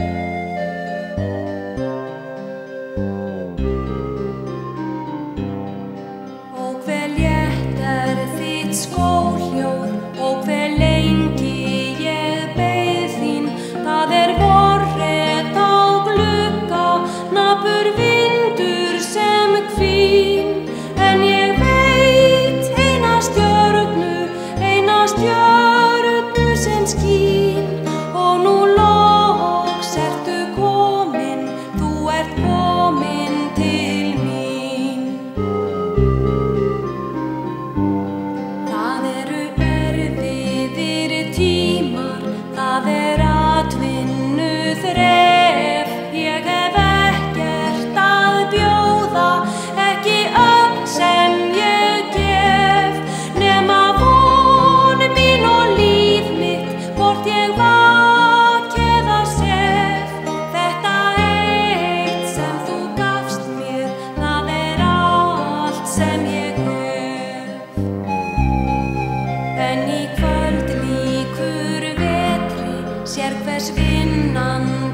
Og Í kvöld